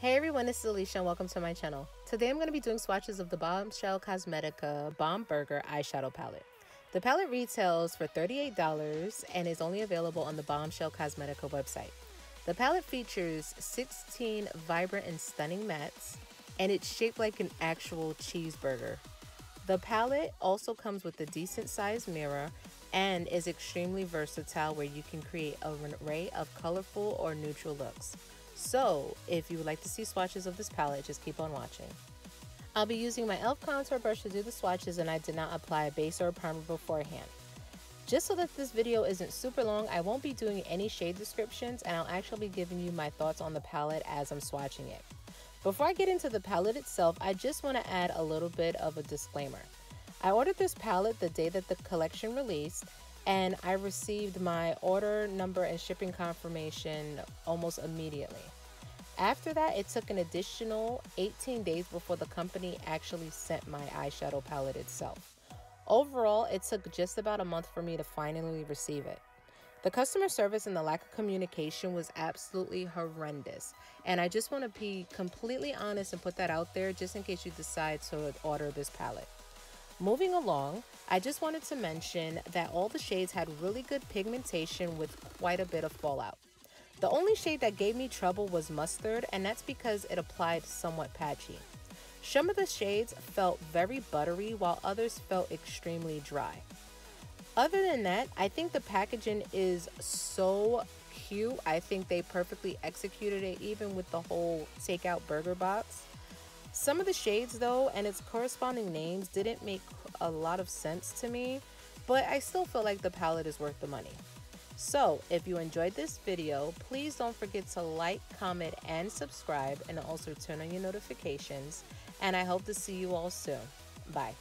Hey everyone, this is Alicia and welcome to my channel. Today I'm going to be doing swatches of the Bombshell Cosmetica Bomb Burger Eyeshadow Palette. The palette retails for $38 and is only available on the Bombshell Cosmetica website. The palette features 16 vibrant and stunning mattes and it's shaped like an actual cheeseburger. The palette also comes with a decent sized mirror and is extremely versatile where you can create an array of colorful or neutral looks. So if you would like to see swatches of this palette, just keep on watching. I'll be using my e.l.f. contour brush to do the swatches and I did not apply a base or a primer beforehand. Just so that this video isn't super long, I won't be doing any shade descriptions and I'll actually be giving you my thoughts on the palette as I'm swatching it. Before I get into the palette itself, I just want to add a little bit of a disclaimer. I ordered this palette the day that the collection released and I received my order number and shipping confirmation almost immediately. After that, it took an additional 18 days before the company actually sent my eyeshadow palette itself. Overall, it took just about a month for me to finally receive it. The customer service and the lack of communication was absolutely horrendous. And I just want to be completely honest and put that out there just in case you decide to order this palette. Moving along, I just wanted to mention that all the shades had really good pigmentation with quite a bit of fallout. The only shade that gave me trouble was mustard, and that's because it applied somewhat patchy. Some of the shades felt very buttery, while others felt extremely dry. Other than that, I think the packaging is so cute. I think they perfectly executed it, even with the whole takeout burger box. Some of the shades though and its corresponding names didn't make a lot of sense to me, but I still feel like the palette is worth the money. So if you enjoyed this video, please don't forget to like, comment, and subscribe and also turn on your notifications. And I hope to see you all soon. Bye.